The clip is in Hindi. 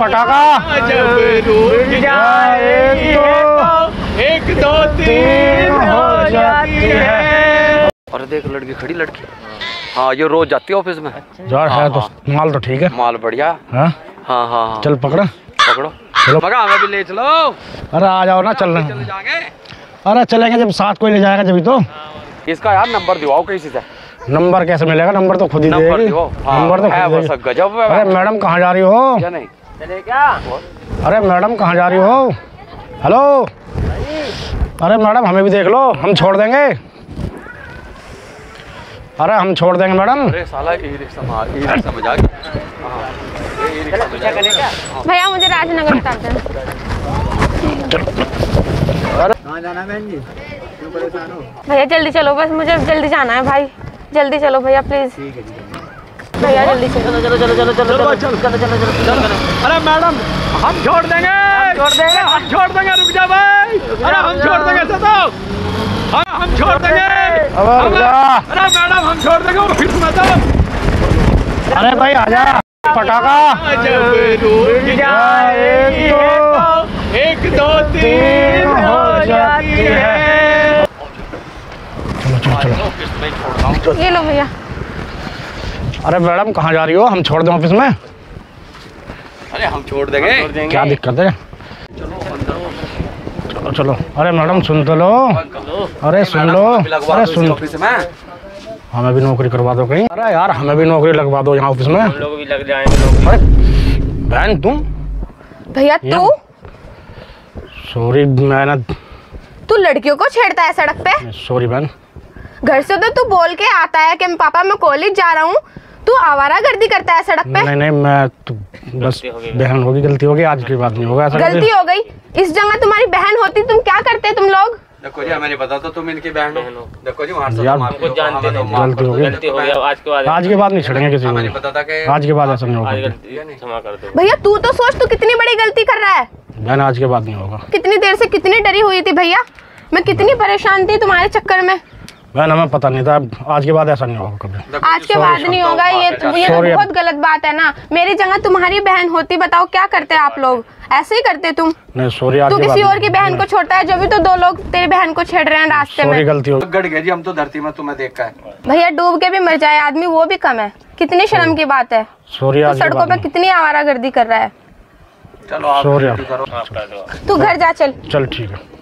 पटाखा तो एक दो तीन हो जाती है अरे देख लड़की खड़ी लड़की हाँ ये रोज जाती है ऑफ़िस में यार है तो माल तो ठीक है माल बढ़िया हाँ हाँ हाँ हाँ चल पकड़ पकड़ो चलो। मगा हमें भी ले चलो अरे आ जाओ ना चल रहे हैं। अरे चलेंगे जब साथ कोई ले जाएगा जब तो इसका यार नंबर दिवाओ किसी से नंबर कैसे मिलेगा नंबर तो खुद ही नंबर हाँ, तो है खुद गजब है अरे मैडम कहाँ जा रही हो नहीं चले क्या? अरे मैडम कहाँ जा रही हो? हेलो? अरे मैडम हमें भी देख लो हम छोड़ देंगे। अरे हम छोड़ देंगे मैडम। अरे साला ई रिक्शा मार ई रिक्शा में जाके हाँ, करें क्या भैया मुझे राजनगर उतार देना कहाँ जाना बहन जी? हो? भैया जल्दी चलो बस मुझे जल्दी जाना है भाई। जल्दी चलो भैया प्लीज़ भैया जल्दी चलो चलो चलो चलो चलो चलो चलो चलो चलो चलो चलो अरे मैडम हम छोड़ देंगे छोड़ देंगे हम छोड़ देंगे रुक जा भाई अरे हम छोड़ देंगे तो हम हम छोड़ देंगे जा। अरे मैडम हम छोड़ देंगे ऑफ़िस में तो अरे भाई आजा पटाखा रूठ जाए तो एक दो तीन हो जाती है चलो चलो चलो ही हूँ ये लो भैया अरे मैडम कहाँ जा रही हो? हम छोड़ दें ऑफ़िस में। अरे हम छोड़ देंगे। क्या दिक्कत है? चलो चलो अरे मैडम सुन तो लो। अरे सुन लो। अरे सुन। ऑफ़िस हमें भी नौकरी करवा दो कहीं। अरे यार हमें भी नौकरी लगवा दो यहाँ ऑफ़िस में। लोग भी लग जाएँगे अरे बहन तुम? भैया तू? सॉरी मैंने तू लड़कियों को छेड़ता है सड़क पे? सॉरी बहन। घर से तो तू बोल के आता है कि पापा मैं कॉलेज जा रहा हूँ। तू आवारा गर्दी करता है सड़क पे? नहीं नहीं मैं तो बस बहन होगी गलती होगी आज की बात नहीं होगा गलती हो गई। इस जगह तुम्हारी बहन होती तुम क्या करते तुम लोग? देखो जी हमें नहीं पता तो तुम इनकी बहन हो। देखो जी वहाँ जानते गलती हो गई। आज के बाद आज के बाद नहीं छेड़ेंगे किसी को। पता था कि आज के बाद ऐसा नहीं होगा। गलती क्षमा कर दो। भैया तू तो सोच तू कितनी बड़ी गलती कर रहा है? बहन आज के बाद नहीं होगा। कितनी देर से कितनी डरी हुई थी भैया? मैं कितनी परेशान थी तुम्हारे चक्कर में। बहन हमें पता नहीं था। आज के बाद ऐसा नहीं होगा कभी। आज के बाद नहीं होगा ये ये तो बहुत गलत बात है ना। मेरी जगह तुम्हारी बहन होती बताओ क्या करते आप लोग? ऐसे ही करते तुम। नहीं सॉरी आज तू किसी और की बहन को छोड़ता है जो भी तो दो लोग तेरी बहन को छेड़ रहे हैं रास्ते में। गलती हो। गड़ गए जी हम तो धरती में तुम्हें देख कर भैया डूब के भी मर जाए आदमी वो भी कम है। कितनी शर्म की बात है। सॉरी तू आज सड़कों बाद पे नहीं। कितनी आवारागर्दी कर रहा है। चलो आप करो। तू घर जा चल। चल ठीक है।